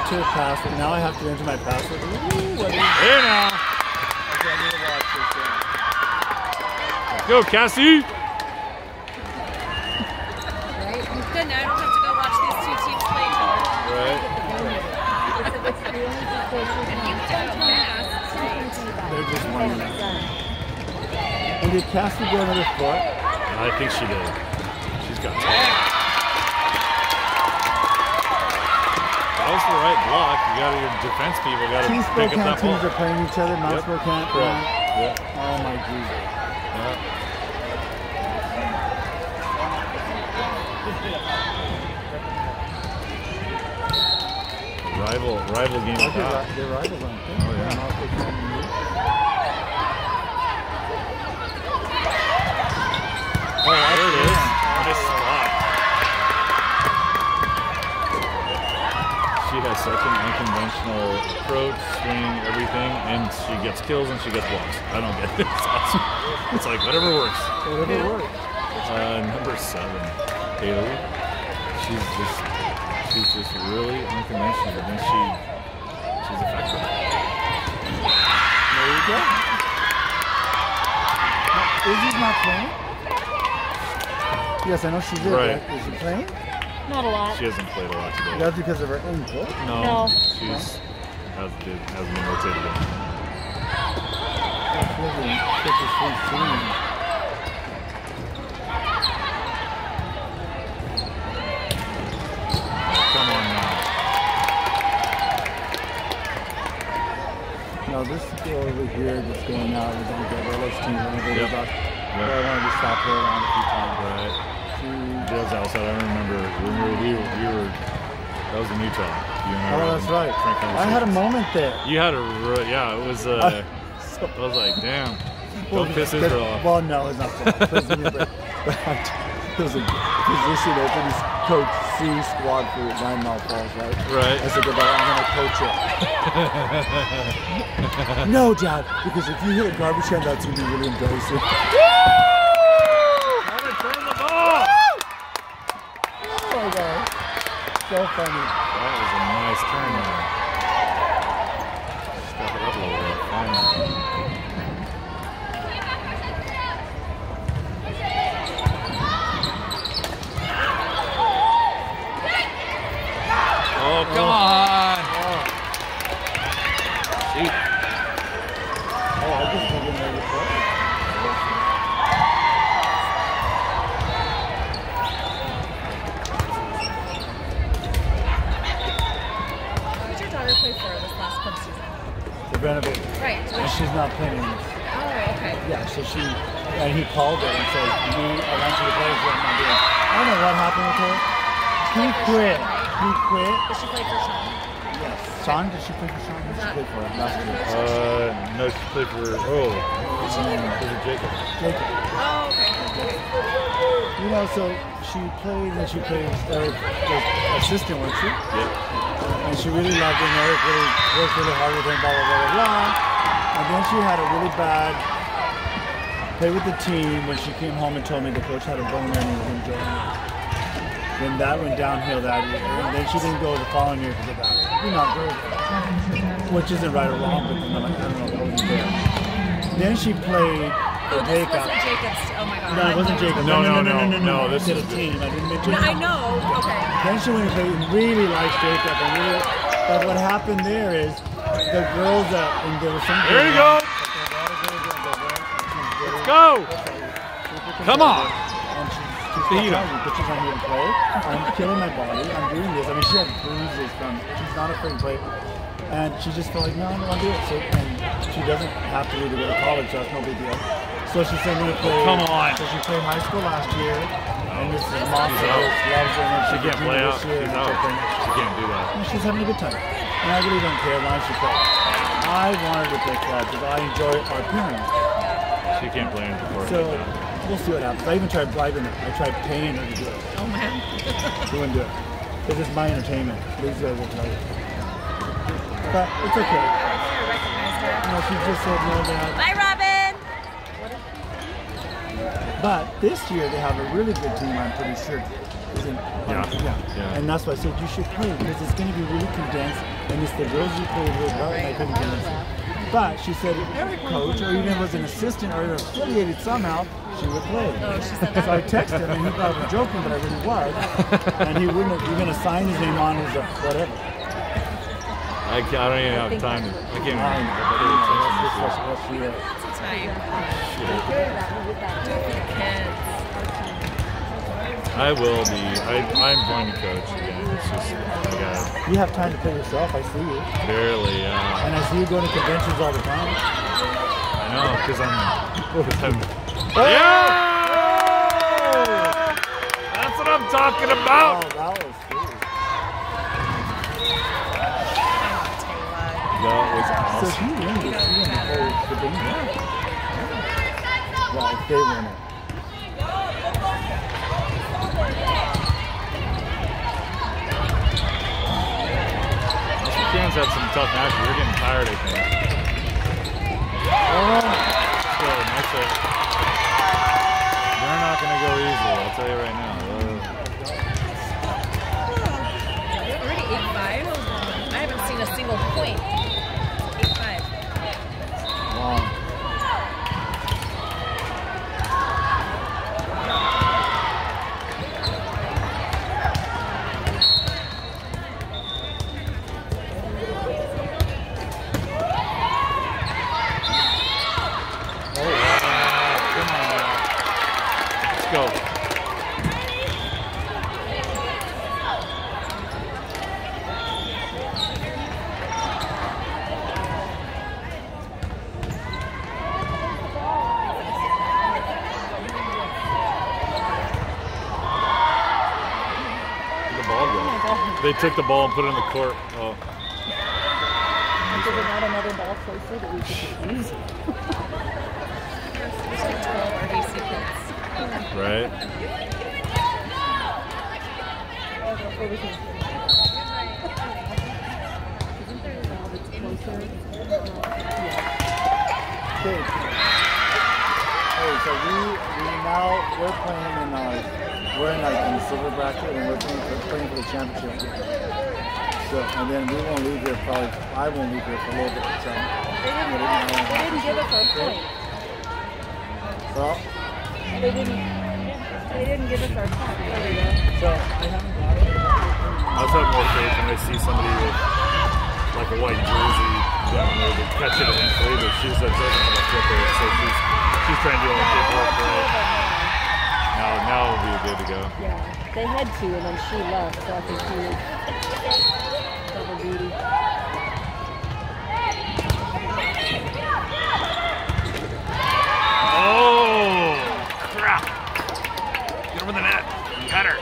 enter password. Now I have to enter my password. Ooh, what is Hey now. Okay, I need to watch this thing. Go, Cassie. Right? Good, now I don't have to go watch these two teams play each other. Right. They're just wondering. And did Cassie go another foot? I think she did. She's got talent. That was the right block. You got your defense people got to pick up that teams ball. are playing each other. Mount Yep. Spokane. Correct. yeah. Yeah. Oh my Jesus. Yeah. Rival, rival game. That. they're rivals, aren't they? Oh, yeah. Mount Spokane and you. Oh, there it is. Has such an unconventional approach, swing, everything, and she gets kills and she gets blocks. I don't get it. It's awesome. It's like whatever works. Whatever works. Uh, number seven, Haley. She's just, she's just really unconventional, but then she, she's effective. There you go. Now, Izzy's not playing? Yes, I know she did. Right. Right. Is she playing? Not a lot. She hasn't played a lot today. That's because of her ankle. No, No. she's has, did, hasn't been rotated in. That's really such a sweet scene. Come on now. Now this girl over here that's going out is on Gabriella's team. I know Yep. about. Yep. I wanted to stop her around a few times. Right. Jill's outside. I remember when we were, we were, we were that was in Utah. You and I oh, that's right. I had a moment there. You had a yeah. It was. Uh, I was like, damn. Don't piss Israel off. Well, no, it's not that. Pissing me, but, but was a position open. Coach C squad for Nine Mile Falls, right? Right. I said, goodbye, I'm going to coach it. no, Dad, because if you hit a garbage can, that's to be really embarrassing. Turn the ball. Oh my God. So funny. That was a nice turn there. Step it up a little bit. Finally. Oh, come on. Shoot. Oh, I just didn't know you played. Who'd your daughter play for this last club season? The Renovate. Right. And she's not playing this. Oh, okay. Yeah, so she, and he called her and said, me, I want you to play with my doing. I don't know what happened with her. He quit. He quit. Did she play for Sean? Yes. Sean, did she play for Sean? Did she play for him last year? Uh, no, she played for. Oh, was it Jacob? Jacob. Oh, okay. You know, so she played and she played Eric was assistant, wasn't she? Yep. And she really loved him. Eric really worked really hard with him, blah, blah, blah, blah, blah. And then she had a really bad play with the team when she came home and told me the coach had a boner and he was enjoying it. Then that went downhill that year. And then she didn't go the following year because of that. You're not good. Which isn't right or wrong, but I'm like, I don't know, that wasn't there. Then she played Oh, for this Jacob. wasn't Jacob's. Oh my god. No, it wasn't Jacob. No, no, no, no, no, I this is a team. I didn't mention. No, I know. Okay. Then she went and played really likes Jacob. And really, but what happened there is the girls that and there was some. There you go. Let's Go. Come on. And she, she's Feed telling him. but she's not here to play. I'm killing my body. I'm doing this. I mean, she had bruises from. She's not afraid to play. And she just felt like, no, I don't want to do it. So, and she doesn't have to really go to college, so that's no big deal. So she sent me to play. Come on. So she played high school last year. And this is mom She's loves her. And She can't play out. this year, She's out. She can't do that. And she's having a good time. And I really don't care as long as she plays. I wanted to play club because I enjoy our parents. She can't play anything for So it. we'll see what happens. I even tried bribing her. I tried paying her to do it. Oh man. She wouldn't do it. Because it's my entertainment. These guys uh, will tell you. But it's okay. I recognized her. You she just said no, Dad. Bye, Robin. But this year they have a really good team. I'm pretty sure. Isn't, Yeah. yeah. Yeah. And that's why I said you should play because it's going to be really condensed. and it's the girls you play with, right? And I couldn't convince her. But she said every coach, or even was an assistant or affiliated somehow, she would play. Oh, So. I texted him, and he thought I was joking, but I really was. And he wouldn't have even signed his name on his uh, whatever. I, I don't even have time. I can't I even know, but pay you know, attention that's to just shit. what she, Lots of time. Shit. Do it for the kids. I will be. I, I'm going to coach again. It's just, I got you have time to play yourself. I see you, barely. Uh, and I see you going to conventions all the time. I know, because I'm. I'm Oh! yeah! That's what I'm talking Oh, about! that was cool. That was So if awesome. you win this, you win the whole shebang. Well, if they win it. Cans had some tough matches. We're getting tired, I think. Oh, So, nice hit. They're not going to go easy, I'll tell you right now. Uh, Already 8-5? I haven't seen a single point. 8-5. wow. oh, wow. Come on now. Let's go. Where'd the ball go? They took the ball and put it in the court. Oh, Is there not another ball closer that we could use? There's like 12 RDC kids. right? Or we can. Isn't there a ball that's closer? Okay. Hey, so we we now we're playing in uh we're in like in the silver bracket and we're playing for, playing for the championship. So and then we won't leave here probably I won't leave here for a little bit. So They didn't, they didn't give us our point. well, They didn't, they didn't give us our point. There we go. so I haven't got it. I was having more faith when I see somebody with like a white jersey down there to catch it eventually, but she's a doesn't have a flipper, so she's she's trying to do all the paperwork for it. Now we'll be good to go. Yeah, they had to, and then she left, so I think she was double duty. Oh crap! Get over the net. Cut her.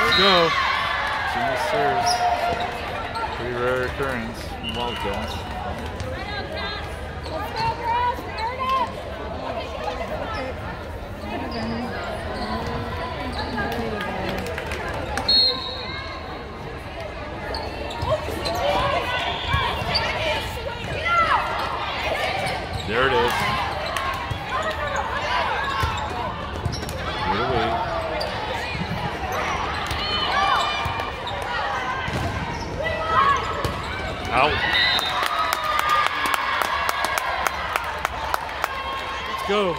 Let's go. She serves. Pretty rare occurrence in Wildcats. There it is. Out. Let's go.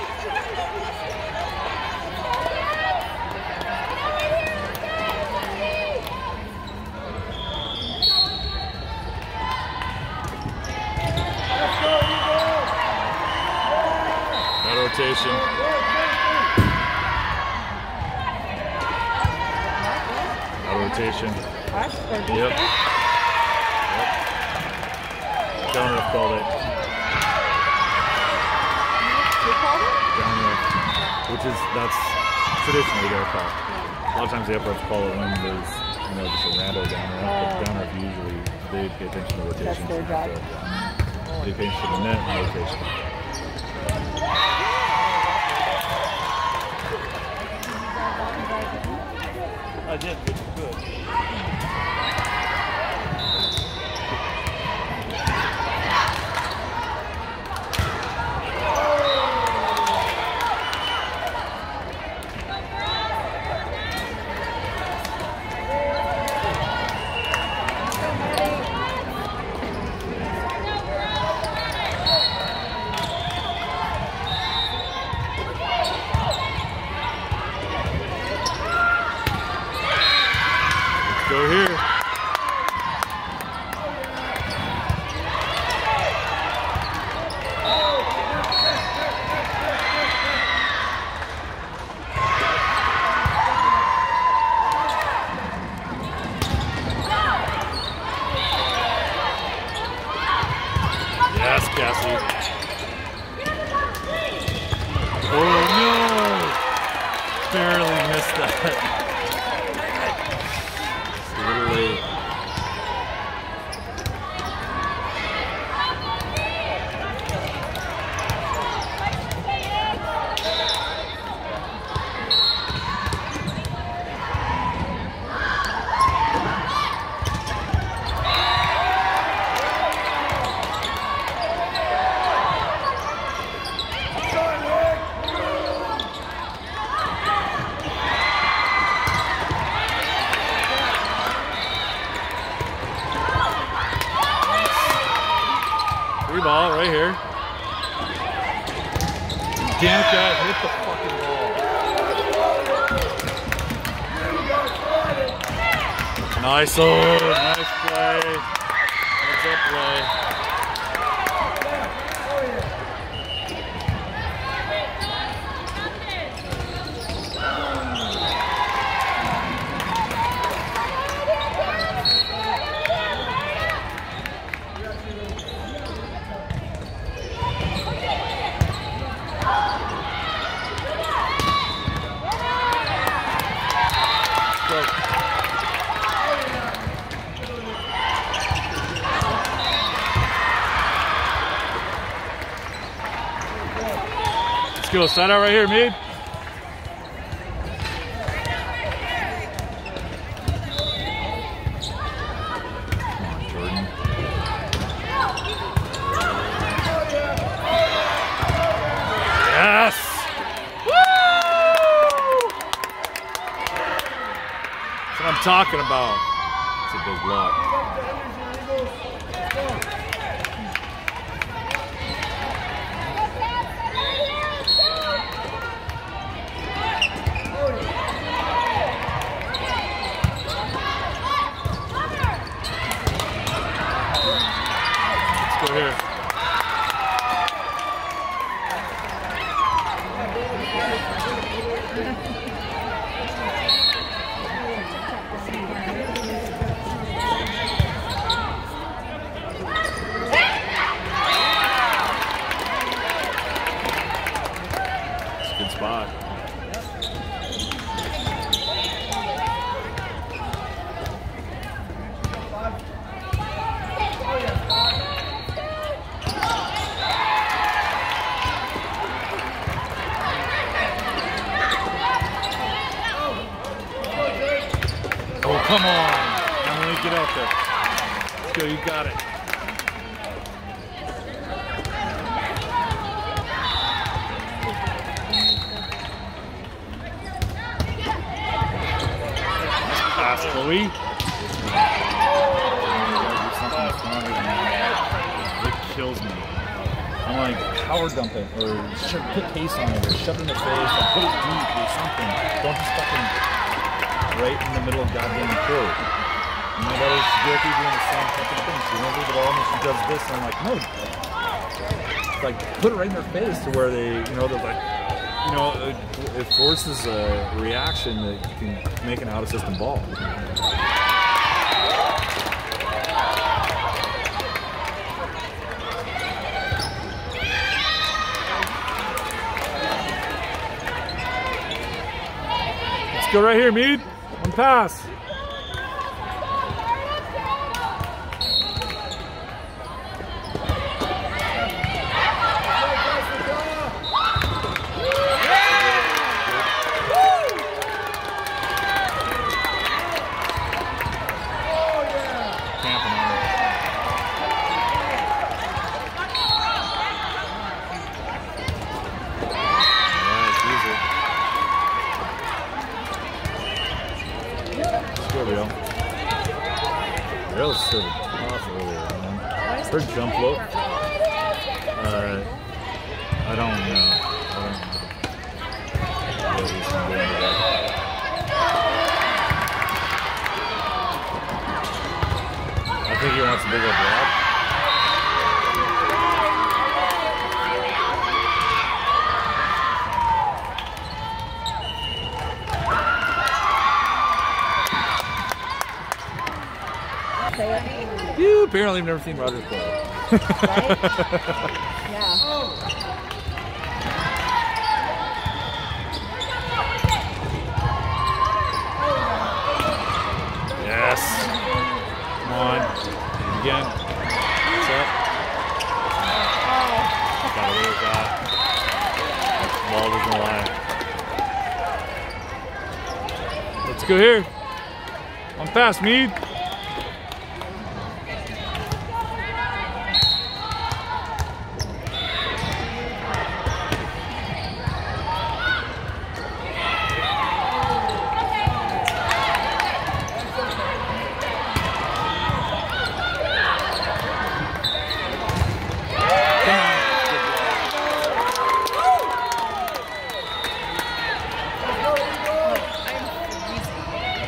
Got rotation. Got rotation. Us Yep. Yep. Down ref called it. You called it? Down ref. Which is, that's traditionally their call. A lot of times the up refs call it when there's, you know, just a rando down ref. But oh. down ref usually, they pay attention to rotation. their job. They pay attention to the net and rotation. I did good good. Cassie. Oh no! Barely missed that. It's a little late. Free ball right here. Danica hit the fucking ball. Nice, oh, nice play. Heads up play. Go. Side out right here, Mead. Come on, Jordan. Yes! Woo! That's what I'm talking about. It's a big block. Let's go here. It's a good spot. Oh, come on. Emily, get out there. Let's go, you got it. Pass, Chloe. It kills me. I'm like, power dump it, or put pace on it, or shove it in the face, or put it deep, or something. Don't just fucking right in the middle of goddamn court. And my daughter's guilty doing the same fucking thing. She won't leave it all, and she does this, and I'm like, no. Like, put it right in their face to where they, you know, they're like, you know, it, it forces a reaction that can make an out of system ball. Go right here, Mead. Pass. Camping on it. Alright, use it. Let's go, Real. Real sort of off earlier, man. Her jump look. Uh, I don't know. I don't know. What he's gonna do with that. I think he wants a bigger grab. say it. You apparently have never seen Rogers play. Right? Yeah. Yes. Come on. Again. What's up? Ball doesn't lie. Let's go here. I'm fast, Mead.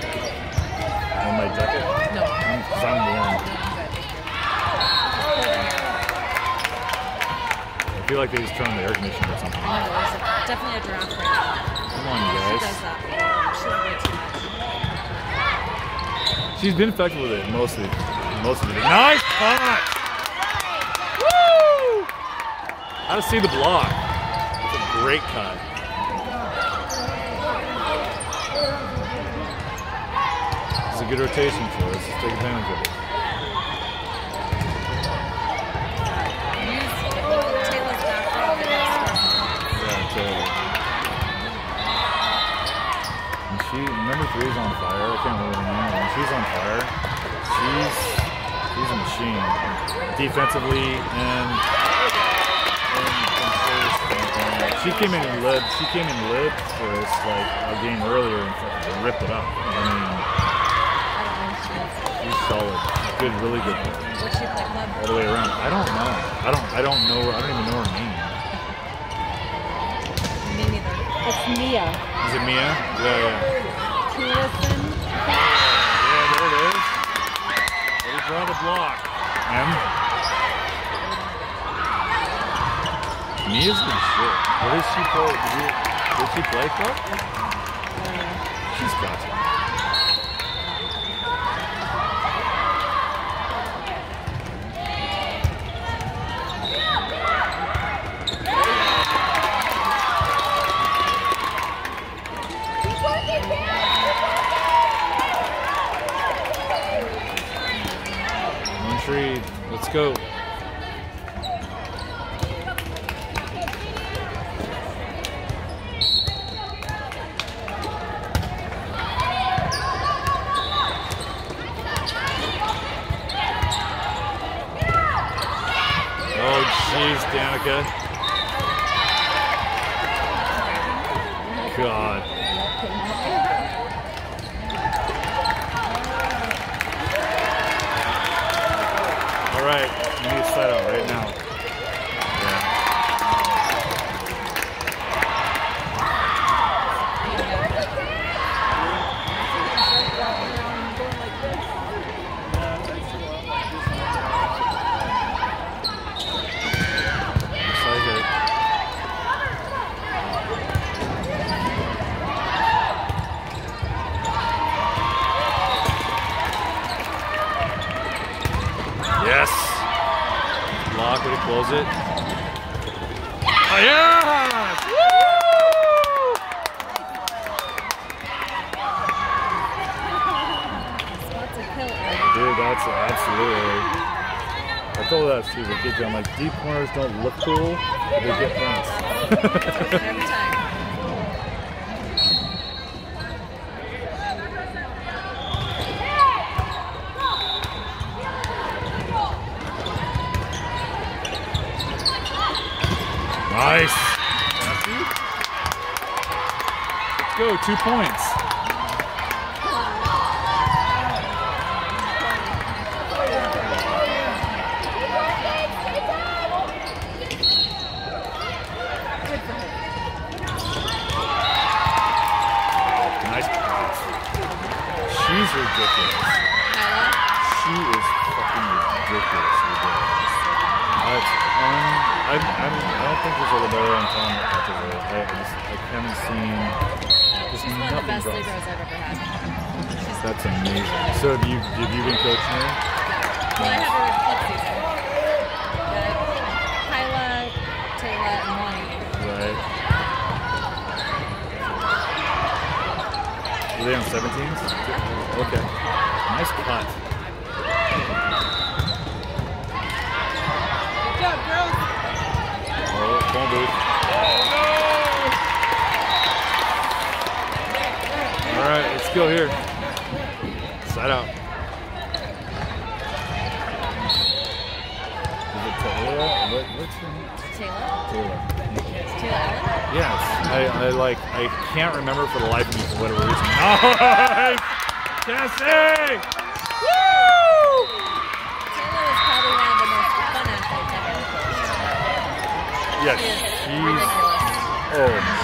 On my jacket. No. Because I'm warm. I feel like they just turned on the air conditioner or something. No, there's a- definitely a giraffe right now. Come on, you She guys. does that. She does way too much. She's been effective with it mostly. Most of it. Nice punch! Woo! How to see the block. It's a great cut. It's a good rotation for us. Let's take advantage of it. Use Taylor's back row and then score some points. Yeah, totally. And she, number three is on fire. I can't remember her name. She's on fire, she's she's a machine, defensively and. and. She came in and led. She came in and led for us like a game earlier and ripped it up. I mean, I don't know who she is. she's solid. Good, really good. Where'd she play club? All the way around. I don't know. I don't. I don't know. I don't even know her name. Me neither. It's Mia. Is it Mia? Yeah, yeah. Tulison. Yeah, there it is. Ready draw the block. M. Mia's been shit. What does she play? Did, you, did she play club? She's got to. One tree. Let's go. Oh, jeez, Danica. God. All right, you need to set out right now. Yeah. Looks like it. Yes. Lock it, close it. Oh, yes! Woo! Spots a kill. Dude, that's absolutely. I I'm like, deep corners don't look cool, but they get points. Nice. Let's go, two points. Nice pass. She's ridiculous. Kyla? She is fucking ridiculously good. That's un. I, I'm, I don't think there's a better on time that touches it. I, I just I haven't seen just She's one of the nothing best cross. Liberos I've ever had. She's That's amazing. So have you have you been coaching her? Well, I have her flip season. Got Kyla, Taylor, and. Right. Were they on 17s? Okay. Nice punt. Good job, girls. Oh, phone booth. All right, let's go here. Side out. Is it Taylor? What, what's her name? Taylor. Taylor. Taylor Allen. Yes, I, I like. I can't remember for the life of me for whatever reason. Nice, Cassie! Woo! Taylor is probably one of the most fun athletes I've ever coached. Yes, she's. Oh